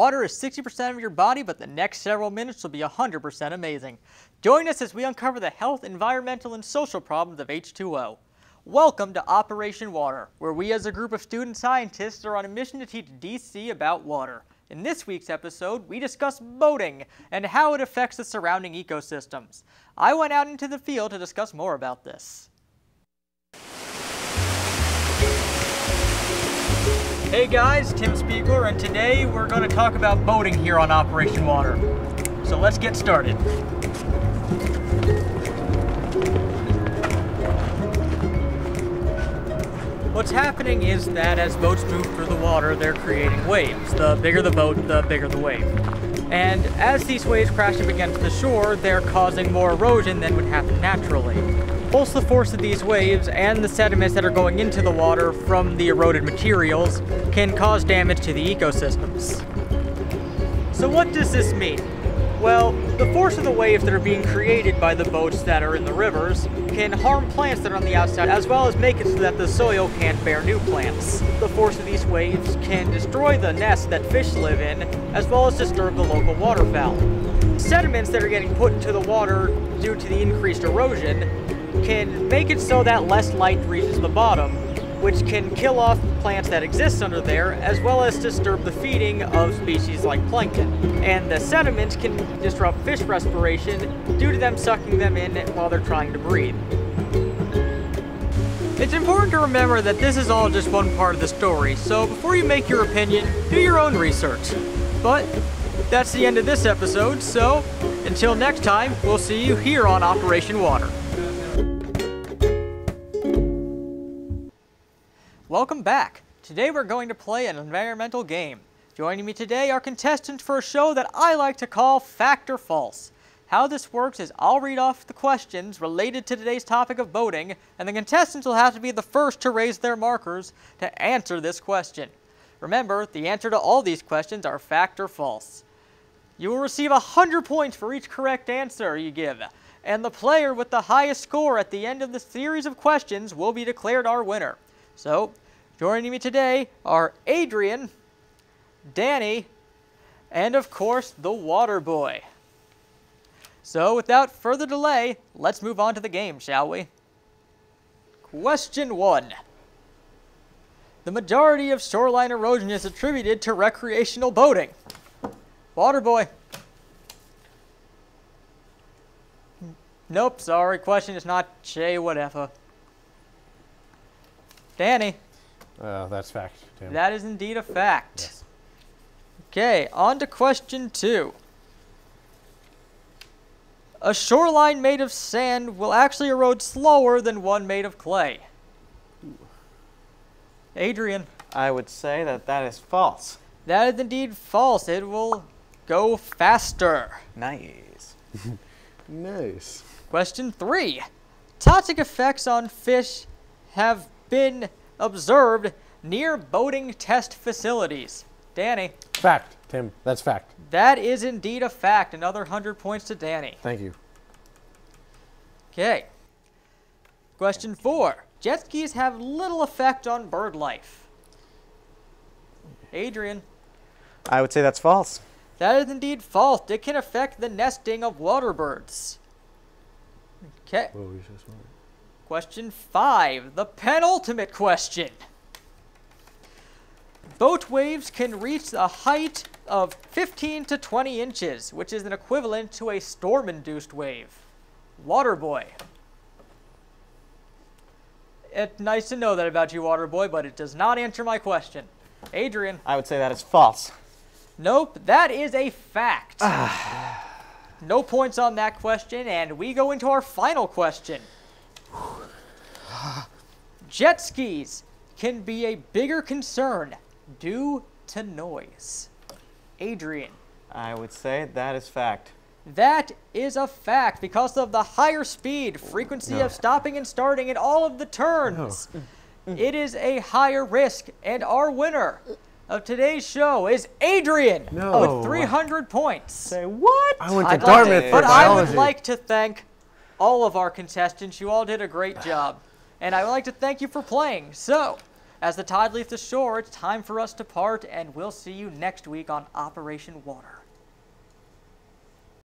Water is 60% of your body, but the next several minutes will be 100% amazing. Join us as we uncover the health, environmental, and social problems of H2O. Welcome to Operation Water, where we as a group of student scientists are on a mission to teach DC about water. In this week's episode, we discuss boating and how it affects the surrounding ecosystems. I went out into the field to discuss more about this. Hey guys, Tim Spiegler, and today we're going to talk about boating here on Operation Water. So let's get started. What's happening is that as boats move through the water, they're creating waves. The bigger the boat, the bigger the wave. And as these waves crash up against the shore, they're causing more erosion than would happen naturally. Both the force of these waves and the sediments that are going into the water from the eroded materials can cause damage to the ecosystems. So what does this mean? Well, the force of the waves that are being created by the boats that are in the rivers can harm plants that are on the outside, as well as make it so that the soil can't bear new plants. The force of these waves can destroy the nests that fish live in, as well as disturb the local waterfowl. Sediments that are getting put into the water due to the increased erosion can make it so that less light reaches the bottom, which can kill off plants that exist under there, as well as disturb the feeding of species like plankton. And the sediment can disrupt fish respiration due to them sucking them in while they're trying to breathe. It's important to remember that this is all just one part of the story, so before you make your opinion, do your own research. But that's the end of this episode, so until next time, we'll see you here on Operation Water. Welcome back. Today we're going to play an environmental game. Joining me today are contestants for a show that I like to call Fact or False. How this works is I'll read off the questions related to today's topic of boating, and the contestants will have to be the first to raise their markers to answer this question. Remember, the answer to all these questions are fact or false. You will receive 100 points for each correct answer you give, and the player with the highest score at the end of the series of questions will be declared our winner. So, joining me today are Adrian, Danny, and of course, the Water Boy. So, without further delay, let's move on to the game, shall we? Question 1. The majority of shoreline erosion is attributed to recreational boating. Water Boy. Nope, sorry, question is not Shay, whatever. Danny. Uh, that's fact, Tim. That is indeed a fact. Yes. Okay, on to question two. A shoreline made of sand will actually erode slower than one made of clay. Adrian, I would say that that is false. that is indeed false. It will go faster. Nice. Nice. Question three. Toxic effects on fish have been observed near boating test facilities. Danny, Fact, Tim. That's fact. that is indeed a fact. Another 100 points to Danny. Thank you. Okay. Question four. Jet skis have little effect on bird life. Adrian, I would say that's false. That is indeed false. It can affect the nesting of water birds. Okay. Whoa, you're so smart. Question five, the penultimate question. Boat waves can reach a height of 15 to 20 inches, which is an equivalent to a storm-induced wave. Waterboy. It's nice to know that about you, Waterboy, but it does not answer my question. Adrian. I would say that is false. Nope, that is a fact. Ah. no points on that question, and we go into our final question. Jet skis can be a bigger concern due to noise. Adrian, I would say that is fact. that is a fact because of the higher speed, frequency No. of stopping and starting, and all of the turns. It is a higher risk, and our winner of today's show is Adrian No. with 300 points. Say what? I went to I'd like to- Dartmouth for but I would like to thank all of our contestants. You all did a great job. And I would like to thank you for playing. So, As the tide leaves the shore, it's time for us to part, and we'll see you next week on Operation Water.